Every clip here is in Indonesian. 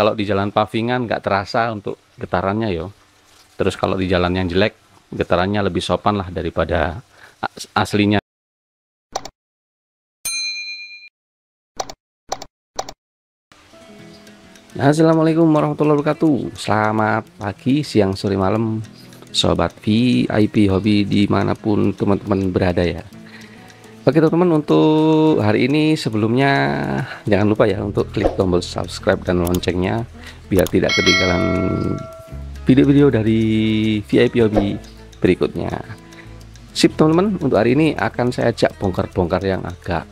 kalau di jalan pavingan nggak terasa untuk getarannya yo. Terus kalau di jalan yang jelek getarannya lebih sopan lah daripada aslinya. Assalamualaikum warahmatullahi wabarakatuh. Selamat pagi, siang, sore, malam Sobat VIP hobi di mana pun teman-teman berada ya Oke teman-teman untuk hari ini sebelumnya Jangan lupa ya untuk klik tombol subscribe dan loncengnya Biar tidak ketinggalan video-video dari VIP hobi berikutnya. Sip teman-teman untuk hari ini akan saya ajak bongkar-bongkar yang agak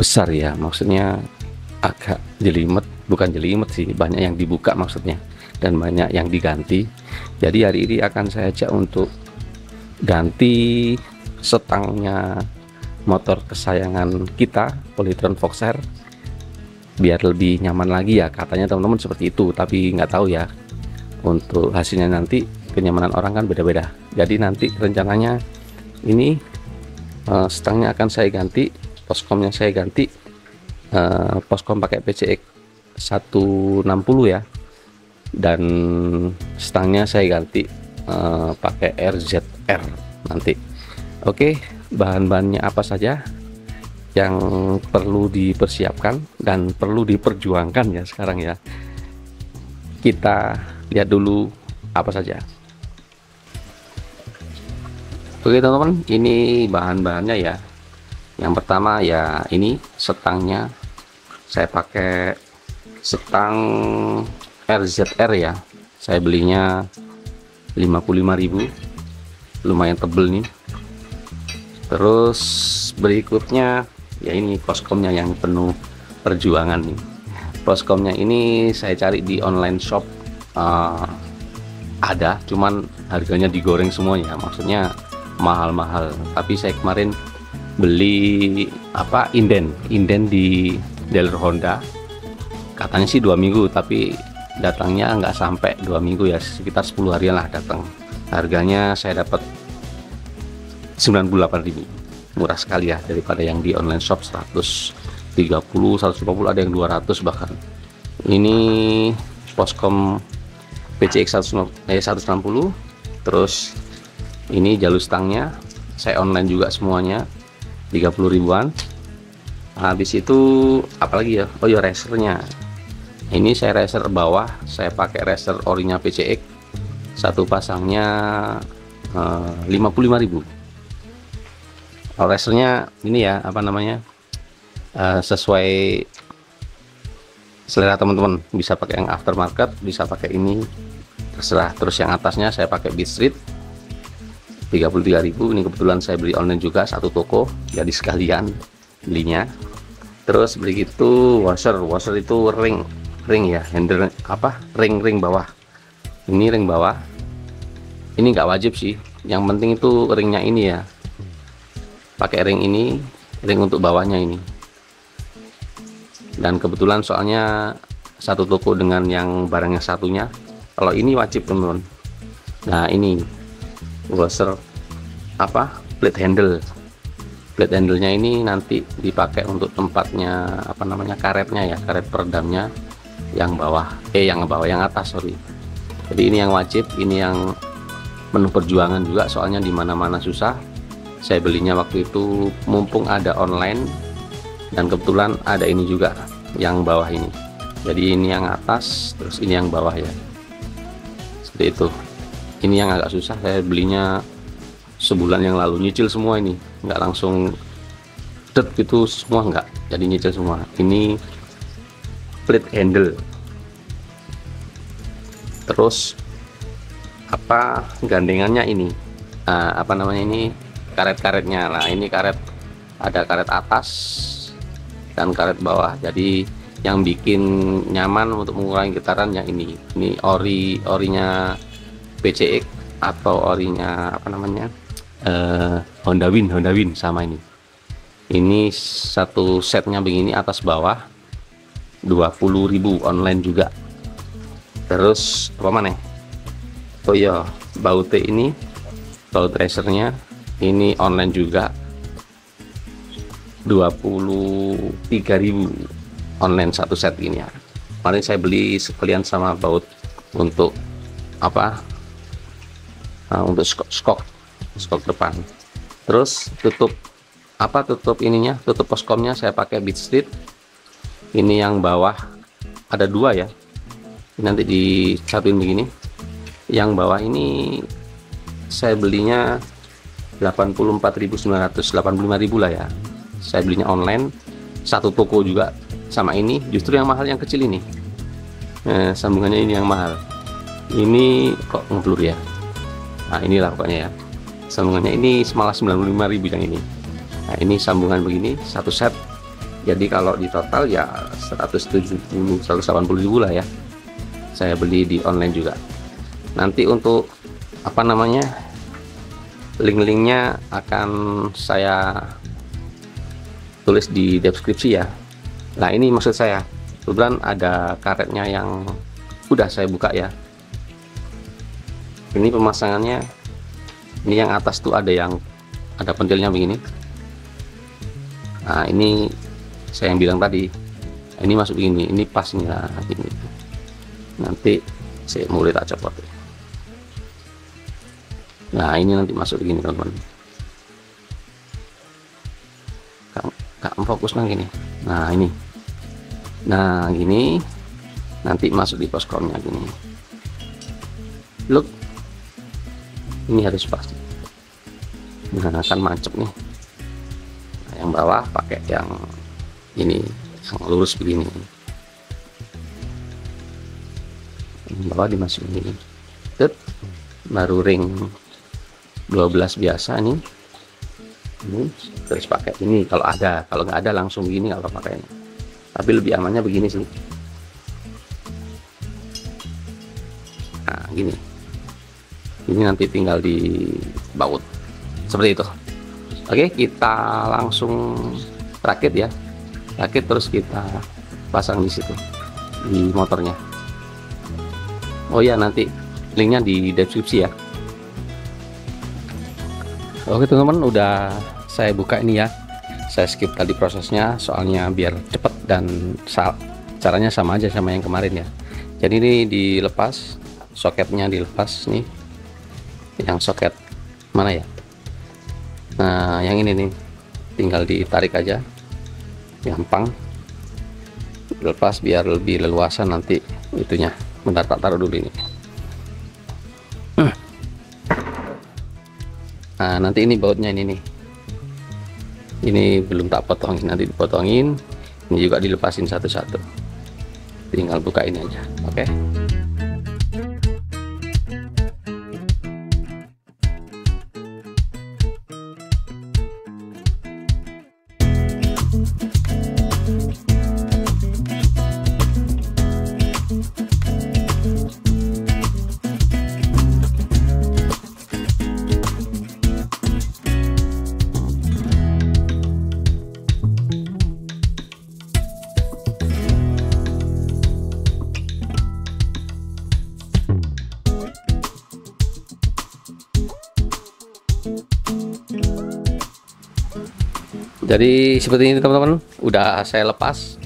besar ya. Maksudnya agak jelimet bukan jelimet sih banyak yang dibuka maksudnya dan banyak yang diganti. Jadi hari ini akan saya ajak untuk ganti setangnya motor kesayangan kita Polytron Foxer biar lebih nyaman lagi ya. Katanya teman-teman seperti itu tapi nggak tahu ya. Untuk hasilnya nanti kenyamanan orang kan beda-beda. Jadi nanti rencananya ini uh, stangnya akan saya ganti poskomnya saya ganti uh, poskom pakai PCX 160 ya. Dan stangnya saya ganti uh, pakai RZR nanti oke bahan-bahannya apa saja yang perlu dipersiapkan dan perlu diperjuangkan ya sekarang ya? Kita lihat dulu apa saja. Oke teman-teman ini bahan-bahannya ya. Yang pertama ya ini setangnya. Saya pakai setang RZR ya. Saya belinya 55.000 lumayan tebel nih terus berikutnya ya ini poskomnya yang penuh perjuangan nih. Poskomnya ini saya cari di online shop uh, ada cuman harganya digoreng semuanya maksudnya mahal-mahal. Tapi saya kemarin beli apa inden. Inden di dealer Honda. Katanya sih dua minggu tapi datangnya nggak sampai dua minggu ya sekitar 10 harian lah datang. Harganya saya dapat 98.000 murah sekali ya daripada yang di online shop 130 150 ada yang 200 bahkan. Ini poskom PCX 160 terus ini jalur stangnya saya online juga semuanya 30 ribuan. Habis itu apalagi ya? Oh ya racernya. Ini saya racer bawah saya pakai racer orinya PCX satu pasangnya eh, 55.000 racernya ini ya apa namanya uh, sesuai selera teman-teman. Bisa pakai yang aftermarket bisa pakai ini terserah. Terus yang atasnya saya pakai Beat Street 33.000 ini kebetulan saya beli online juga satu toko jadi sekalian belinya. Terus beli itu washer. Washer itu ring ring ya handle apa ring ring bawah. Ini ring bawah. Ini nggak wajib sih. Yang penting itu ringnya ini ya pakai ring ini ring untuk bawahnya ini. Dan kebetulan soalnya satu toko dengan yang barangnya satunya kalau ini wajib teman-teman. Nah ini washer apa plate handle. Plate handle nya ini nanti dipakai untuk tempatnya apa namanya karetnya ya karet peredamnya yang bawah eh yang bawah yang atas sorry. Jadi ini yang wajib ini yang penuh perjuangan juga soalnya di mana-mana susah saya belinya waktu itu mumpung ada online dan kebetulan ada ini juga yang bawah ini. Jadi ini yang atas terus ini yang bawah ya. Seperti itu. Ini yang agak susah saya belinya sebulan yang lalu. Nyicil semua ini nggak langsung det gitu semua nggak. Jadi nyicil semua. Ini plate handle. Terus apa gandengannya ini? Nah, apa namanya ini karet-karetnya. Lah ini karet ada karet atas dan karet bawah. Jadi yang bikin nyaman untuk mengurangi getaran yang ini. Ini ori orinya PCX atau orinya apa namanya? Uh, Honda Win Honda Win sama ini. Ini satu setnya begini atas bawah. 20.000 online juga. Terus apa mana? Oh ya baut ini baut tracernya ini online juga. 23.000 online satu set ini ya. Kemarin saya beli sekalian sama baut untuk apa? Nah, untuk skok, skok skok depan. Terus tutup apa tutup ininya? Tutup poskomnya saya pakai beat street. Ini yang bawah ada dua ya. Ini nanti dicapin begini. Yang bawah ini saya belinya 84.900 85.000 lah ya. Saya belinya online satu toko juga sama ini justru yang mahal yang kecil ini. Eh, sambungannya ini yang mahal. Ini kok ngeblur ya? Nah inilah pokoknya ya. Sambungannya ini semalah 95.000 yang ini. Nah ini sambungan begini satu set. Jadi kalau di total ya 170 180 ribu lah ya. Saya beli di online juga. Nanti untuk apa namanya link-linknya akan saya tulis di deskripsi ya. Nah ini maksud saya. Kebetulan ada karetnya yang udah saya buka ya. Ini pemasangannya. Ini yang atas tuh ada yang ada pentilnya begini. Nah ini saya yang bilang tadi. Ini masuk begini ini pasnya ini. Nanti saya mulai tak copot nah ini nanti masuk begini teman-teman gak fokus nang gini. Nah ini. Nah gini. Nanti masuk di poskomnya gini. Look. Ini harus pasti nah akan mancep nih. Nah, yang bawah pakai yang ini yang lurus begini. Yang bawah dimasukin ini Tet, baru ring 12 biasa nih. Ini terus pakai ini. Kalau ada kalau nggak ada langsung gini kalau pakainya tapi lebih amannya begini sih. Nah gini. Ini nanti tinggal di baut seperti itu. Oke kita langsung rakit ya. Rakit terus kita pasang di situ di motornya. Oh ya nanti linknya di deskripsi ya oke teman-teman udah saya buka ini ya. Saya skip tadi prosesnya soalnya biar cepet dan caranya sama aja sama yang kemarin ya. Jadi ini dilepas soketnya dilepas nih. Yang soket mana ya? Nah yang ini nih tinggal ditarik aja. Gampang. Lepas biar lebih leluasa nanti itunya bentar tak taruh dulu ini nah nanti ini bautnya ini nih. Ini belum tak potongin nanti dipotongin. Ini juga dilepasin satu-satu. Tinggal buka ini aja oke? okay? Jadi seperti ini teman-teman. Udah saya lepas.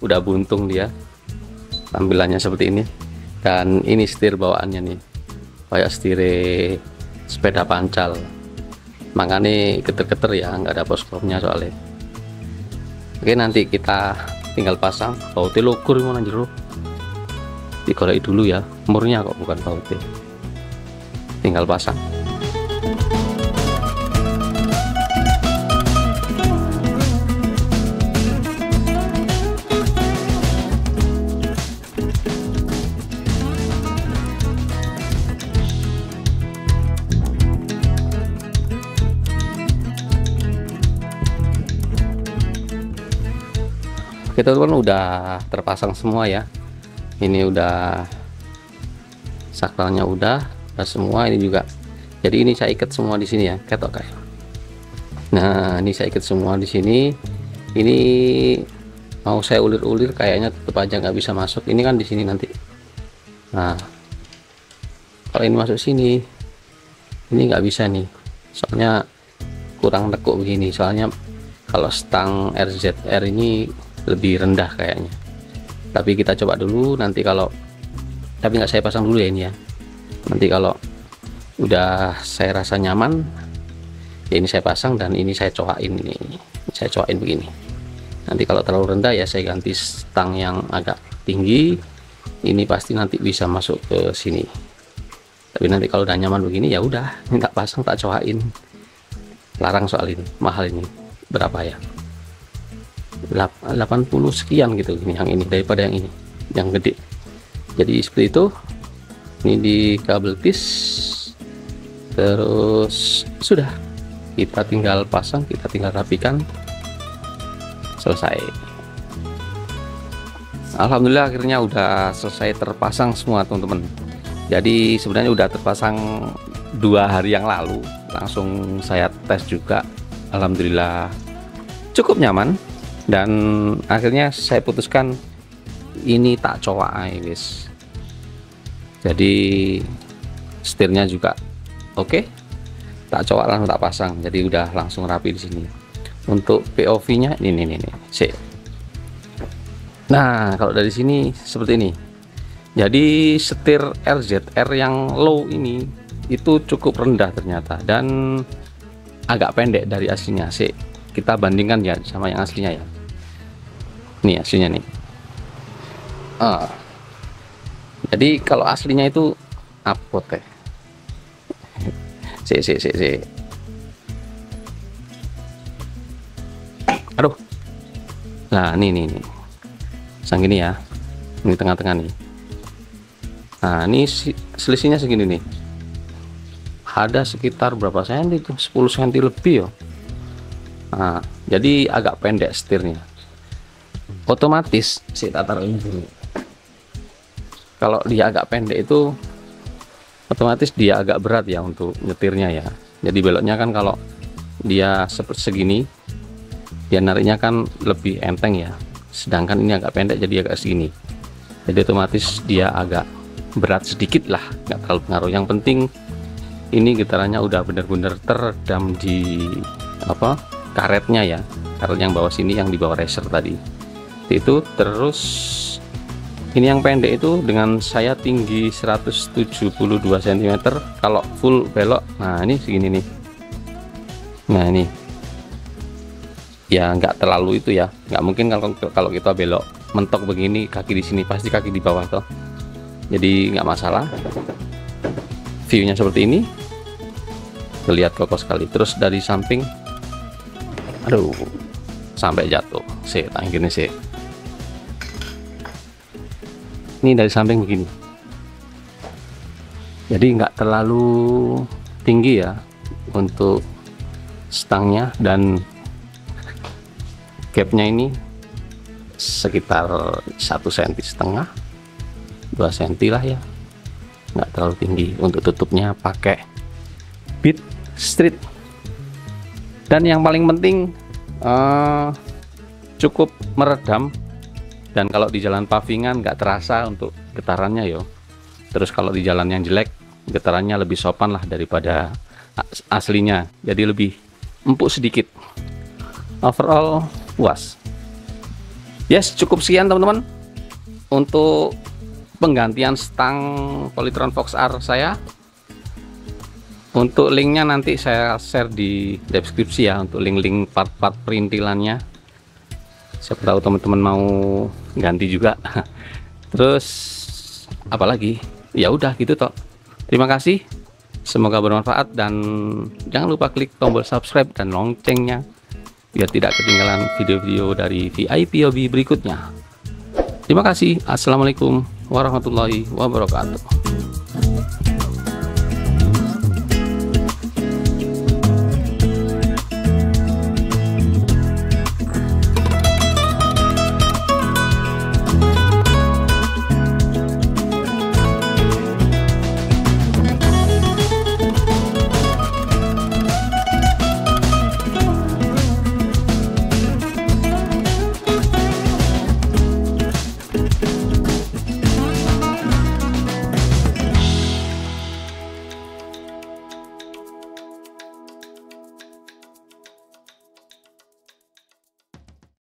Udah buntung dia. Tampilannya seperti ini. Dan ini setir bawaannya nih. Kayak setir sepeda pancal. Makanya keter-keter ya nggak ada poskromnya soalnya. Oke nanti kita tinggal pasang. Bautnya lokur mana jeruk dikorek dulu ya. Murnya kok bukan bautnya tinggal pasang kita teman udah terpasang semua ya. Ini udah sakralnya udah udah semua ini juga. Jadi ini saya ikat semua di sini ya ketok kayak. Nah ini saya ikat semua di sini. Ini mau saya ulir-ulir kayaknya tetap aja nggak bisa masuk. Ini kan di sini nanti. Nah kalau ini masuk sini ini nggak bisa nih. Soalnya kurang tekuk begini. Soalnya kalau stang RZR ini lebih rendah kayaknya. Tapi kita coba dulu nanti kalau tapi nggak saya pasang dulu ya ini ya. Nanti kalau udah saya rasa nyaman ya ini saya pasang dan ini saya coakin ini. Saya coakin begini. Nanti kalau terlalu rendah ya saya ganti stang yang agak tinggi. Ini pasti nanti bisa masuk ke sini. Tapi nanti kalau udah nyaman begini ya udah minta pasang tak coakin larang soal ini mahal ini. Berapa ya 80 sekian gitu ini yang ini daripada yang ini yang gede. Jadi seperti itu. Ini di kabel pis terus sudah. Kita tinggal pasang kita tinggal rapikan. Selesai. Alhamdulillah akhirnya udah selesai terpasang semua teman-teman. Jadi sebenarnya udah terpasang dua hari yang lalu. Langsung saya tes juga. Alhamdulillah cukup nyaman dan akhirnya saya putuskan ini tak coba guys jadi setirnya juga oke okay. tak coba langsung tak pasang. Jadi udah langsung rapi di sini. Untuk POV nya ini ini ini si. Nah kalau dari sini seperti ini. Jadi setir RZR yang low ini itu cukup rendah ternyata dan agak pendek dari aslinya sih kita bandingkan ya sama yang aslinya ya nih aslinya nih. Uh, jadi kalau aslinya itu apa teh si si si si. Aduh. Nah ini nih nih. Sang gini ya. Ini tengah-tengah nih. Nah ini selisihnya segini nih. Ada sekitar berapa senti itu 10 senti lebih ya nah jadi agak pendek setirnya otomatis si tatar ini dulu kalau dia agak pendek itu otomatis dia agak berat ya untuk nyetirnya ya. Jadi beloknya kan kalau dia segini dia nariknya kan lebih enteng ya. Sedangkan ini agak pendek jadi agak segini. Jadi otomatis dia agak berat sedikit lah nggak terlalu pengaruh. Yang penting ini getarannya udah benar-benar teredam di apa karetnya ya. Karet yang bawah sini yang di bawah racer tadi itu. Terus ini yang pendek itu dengan saya tinggi 172 cm kalau full belok nah ini segini nih. Nah ini. Ya nggak terlalu itu ya. Nggak mungkin kalau kalau kita belok mentok begini kaki di sini pasti kaki di bawah tuh jadi nggak masalah. Viewnya seperti ini. Terlihat kokoh sekali. Terus dari samping aduh sampai jatuh. Sih akhirnya sih ini dari samping begini. Jadi nggak terlalu tinggi ya untuk stangnya dan gapnya ini sekitar satu senti setengah dua senti lah ya. Nggak terlalu tinggi untuk tutupnya pakai bit street. Dan yang paling penting uh, cukup meredam dan kalau di jalan pavingan nggak terasa untuk getarannya yo. Terus kalau di jalan yang jelek getarannya lebih sopan lah daripada aslinya. Jadi lebih empuk sedikit. Overall puas. Yes cukup sekian teman-teman untuk penggantian stang Polytron Fox R saya. Untuk linknya nanti saya share di deskripsi ya untuk link-link part-part perintilannya siapa tahu teman-teman mau ganti juga. Terus apalagi ya udah gitu toh. Terima kasih. Semoga bermanfaat dan jangan lupa klik tombol subscribe dan loncengnya biar tidak ketinggalan video-video dari VIP Hobby berikutnya. Terima kasih. Assalamualaikum warahmatullahi wabarakatuh